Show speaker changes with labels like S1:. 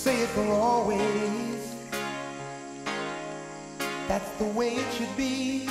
S1: say it for always. That's the way it should be.